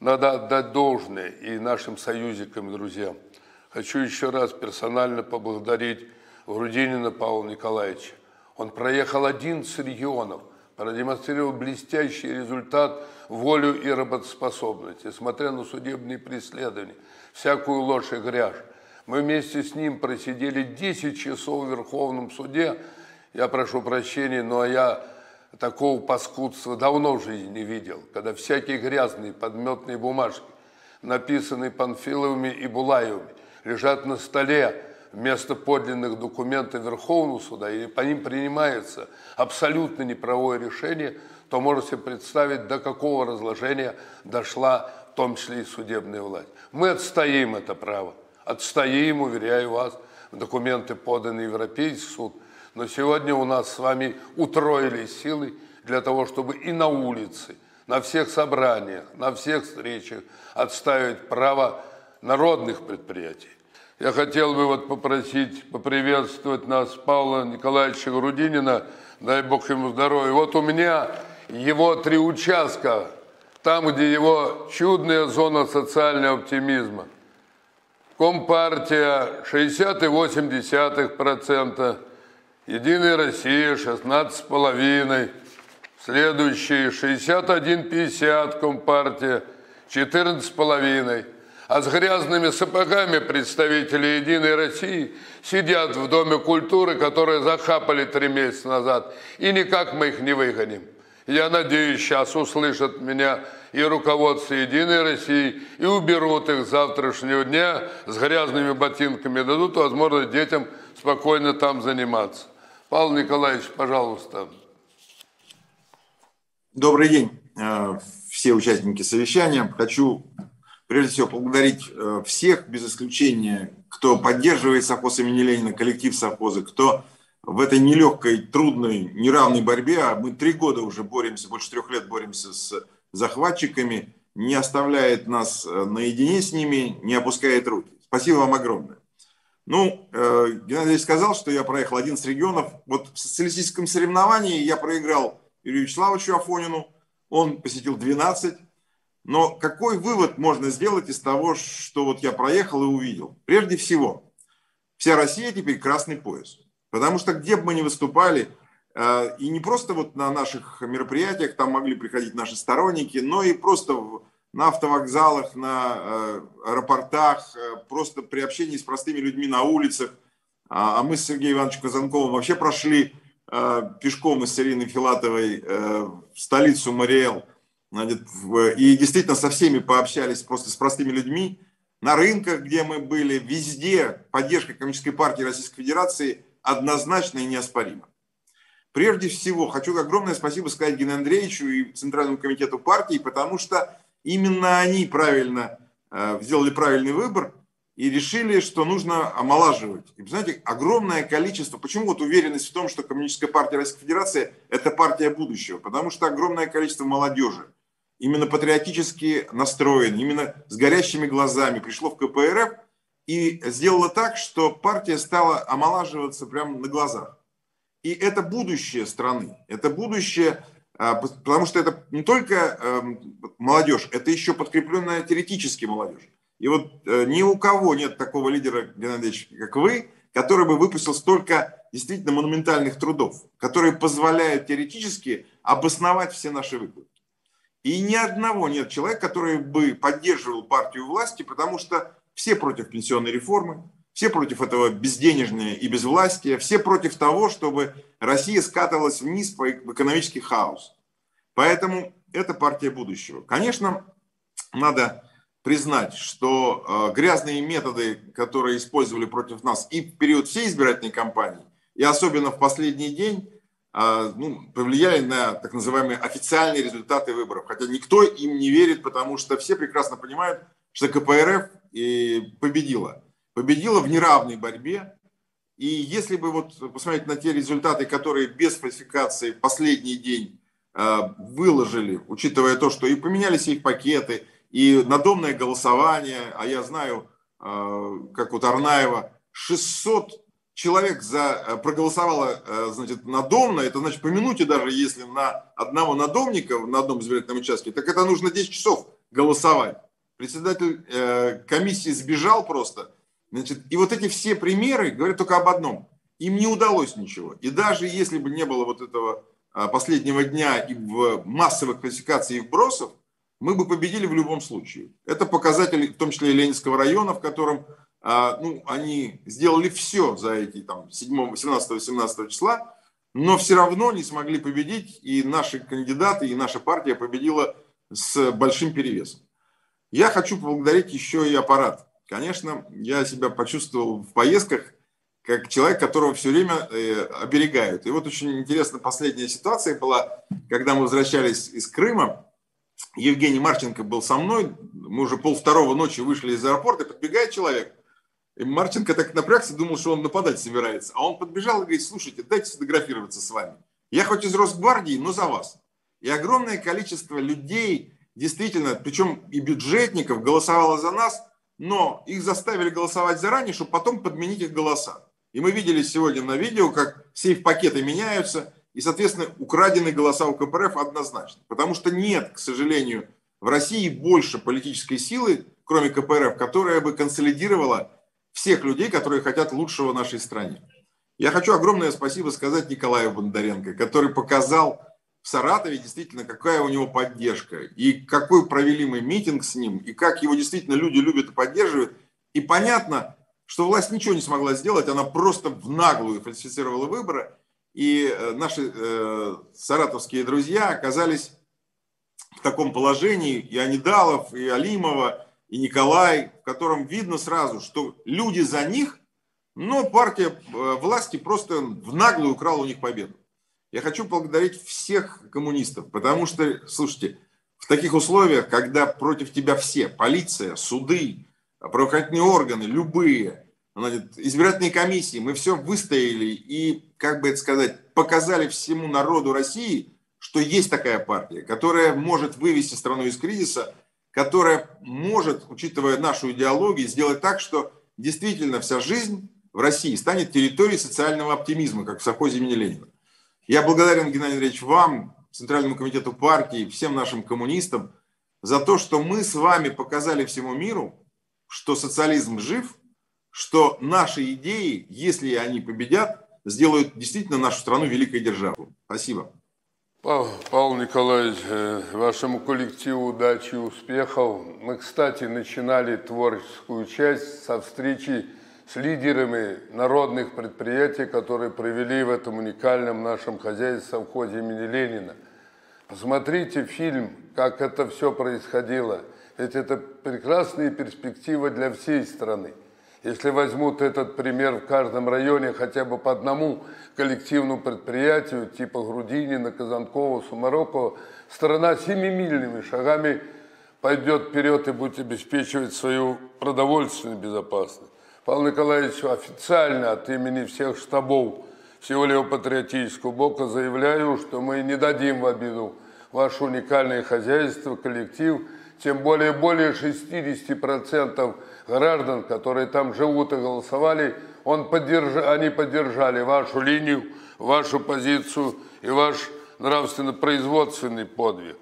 Надо отдать должное и нашим союзникам и друзьям. Хочу еще раз персонально поблагодарить Грудинина Павла Николаевича. Он проехал 11 регионов, продемонстрировал блестящий результат, волю и работоспособность, несмотря на судебные преследования, всякую ложь и грязь. Мы вместе с ним просидели 10 часов в Верховном суде. Я прошу прощения, но я такого паскудства давно в жизни не видел, когда всякие грязные подметные бумажки, написанные Панфиловыми и Булаевыми, лежат на столе вместо подлинных документов Верховного суда, и по ним принимается абсолютно неправое решение, то можете представить, до какого разложения дошла в том числе и судебная власть. Мы отстоим это право, отстоим, уверяю вас, документы поданы в Европейский суд, но сегодня у нас с вами утроились силы для того, чтобы и на улице, на всех собраниях, на всех встречах отставить право народных предприятий. Я хотел бы вот попросить поприветствовать нас Павла Николаевича Грудинина, дай Бог ему здоровья. Вот у меня его три участка, там, где его чудная зона социального оптимизма. Компартия 60,8%, Единая Россия 16,5%, следующий 61,50% Компартия, 14,5%. А с грязными сапогами представители Единой России сидят в Доме культуры, которые захапали три месяца назад, и никак мы их не выгоним. Я надеюсь, сейчас услышат меня и руководство Единой России, и уберут их с завтрашнего дня с грязными ботинками, дадут возможность детям спокойно там заниматься. Павел Николаевич, пожалуйста. Добрый день, э, все участники совещания. Хочу прежде всего поблагодарить э, всех, без исключения, кто поддерживает совхоз имени Ленина, коллектив совхоза, кто в этой нелегкой, трудной, неравной борьбе, а мы три года уже боремся, больше трех лет боремся с захватчиками, не оставляет нас э, наедине с ними, не опускает руки. Спасибо вам огромное. Ну, э, Геннадий сказал, что я проехал 11 регионов. Вот в социалистическом соревновании я проиграл Юрию Вячеславовичу Афонину, он посетил 12. Но какой вывод можно сделать из того, что вот я проехал и увидел? Прежде всего, вся Россия теперь красный пояс. Потому что где бы мы ни выступали, э, и не просто вот на наших мероприятиях там могли приходить наши сторонники, но и просто на автовокзалах, на э, аэропортах, э, просто при общении с простыми людьми на улицах. А, а мы с Сергеем Ивановичем Казанковым вообще прошли пешком из Ириной Филатовой в столицу Мариэл. И действительно со всеми пообщались, просто с простыми людьми. На рынках, где мы были, везде поддержка Коммунистической партии Российской Федерации – однозначно и неоспоримо. Прежде всего, хочу огромное спасибо сказать Геннадию Андреевичу и Центральному комитету партии, потому что именно они правильно э, сделали правильный выбор и решили, что нужно омолаживать. И, знаете, огромное количество, почему вот уверенность в том, что Коммунистическая партия Российской Федерации – это партия будущего? Потому что огромное количество молодежи, именно патриотически настроен, именно с горящими глазами пришло в КПРФ – и сделала так, что партия стала омолаживаться прямо на глазах. И это будущее страны, это будущее, потому что это не только эм, молодежь, это еще подкрепленная теоретически молодежь. И вот э, ни у кого нет такого лидера, Геннадьевич, как вы, который бы выпустил столько действительно монументальных трудов, которые позволяют теоретически обосновать все наши выплаты. И ни одного нет человека, который бы поддерживал партию власти, потому что все против пенсионной реформы, все против этого безденежного и безвластия, все против того, чтобы Россия скатывалась вниз в экономический хаос. Поэтому это партия будущего. Конечно, надо признать, что э, грязные методы, которые использовали против нас и в период всей избирательной кампании, и особенно в последний день, э, ну, повлияли на так называемые официальные результаты выборов. Хотя никто им не верит, потому что все прекрасно понимают, что КПРФ и победила. Победила в неравной борьбе. И если бы вот посмотреть на те результаты, которые без фальсификации в последний день э, выложили, учитывая то, что и поменялись их пакеты, и надомное голосование, а я знаю, э, как вот Арнаева, 600 человек за, э, проголосовало значит, надомно, это значит по минуте даже, если на одного надомника на одном избирательном участке, так это нужно 10 часов голосовать. Председатель комиссии сбежал просто. Значит, и вот эти все примеры говорят только об одном. Им не удалось ничего. И даже если бы не было вот этого а, последнего дня и в массовых классификаций и вбросов, мы бы победили в любом случае. Это показатель, в том числе и Ленинского района, в котором а, ну, они сделали все за эти там, 17-18 числа, но все равно не смогли победить, и наши кандидаты, и наша партия победила с большим перевесом. Я хочу поблагодарить еще и аппарат. Конечно, я себя почувствовал в поездках как человек, которого все время э, оберегают. И вот очень интересная последняя ситуация была, когда мы возвращались из Крыма, Евгений Марченко был со мной, мы уже пол второго ночи вышли из аэропорта, подбегает человек, и Марченко так напрягся, думал, что он нападать собирается. А он подбежал и говорит, слушайте, дайте сфотографироваться с вами. Я хоть из Росгвардии, но за вас. И огромное количество людей, действительно, причем и бюджетников, голосовало за нас, но их заставили голосовать заранее, чтобы потом подменить их голоса. И мы видели сегодня на видео, как сейф-пакеты меняются, и, соответственно, украдены голоса у КПРФ однозначно. Потому что нет, к сожалению, в России больше политической силы, кроме КПРФ, которая бы консолидировала всех людей, которые хотят лучшего нашей стране. Я хочу огромное спасибо сказать Николаю Бондаренко, который показал в Саратове действительно, какая у него поддержка, и какой провели мы митинг с ним, и как его действительно люди любят и поддерживают. И понятно, что власть ничего не смогла сделать, она просто в наглую фальсифицировала выборы, и э, наши э, саратовские друзья оказались в таком положении, и Анидалов, и Алимова, и Николай, в котором видно сразу, что люди за них, но партия э, власти просто в наглую украла у них победу. Я хочу поблагодарить всех коммунистов, потому что, слушайте, в таких условиях, когда против тебя все, полиция, суды, правоохранительные органы, любые, значит, избирательные комиссии, мы все выстояли и, как бы это сказать, показали всему народу России, что есть такая партия, которая может вывести страну из кризиса, которая может, учитывая нашу идеологию, сделать так, что действительно вся жизнь в России станет территорией социального оптимизма, как в совхозе имени Ленина. Я благодарен, Геннадий Андреевич, вам, Центральному комитету партии, всем нашим коммунистам за то, что мы с вами показали всему миру, что социализм жив, что наши идеи, если они победят, сделают действительно нашу страну великой державой. Спасибо. Павел, Павел Николаевич, э, вашему коллективу удачи и успехов. Мы, кстати, начинали творческую часть со встречи с лидерами народных предприятий, которые провели в этом уникальном нашем хозяйстве совхозе имени Ленина. Посмотрите фильм, как это все происходило. Ведь это прекрасные перспективы для всей страны. Если возьмут этот пример в каждом районе хотя бы по одному коллективному предприятию, типа Грудинина, Казанкова, Сумарокова, страна семимильными шагами пойдет вперед и будет обеспечивать свою продовольственную безопасность. Павел Николаевич, официально от имени всех штабов всего левопатриотического блока заявляю, что мы не дадим в обиду ваше уникальное хозяйство, коллектив, тем более более 60% граждан, которые там живут и голосовали, он поддерж... они поддержали вашу линию, вашу позицию и ваш нравственно-производственный подвиг.